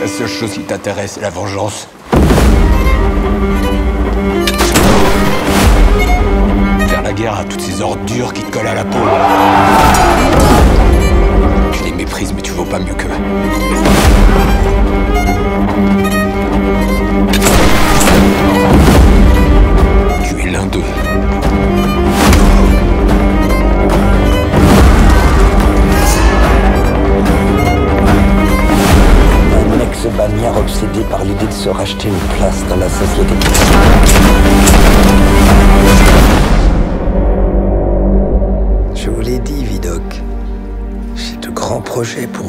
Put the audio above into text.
La seule chose qui t'intéresse, c'est la vengeance. Faire la guerre à toutes ces ordures qui te collent à la peau. Tu les méprises, mais tu vaux pas mieux qu'eux. Un ex-bagnard obsédé par l'idée de se racheter une place dans la société. Je vous l'ai dit, Vidocq. J'ai de grands projets pour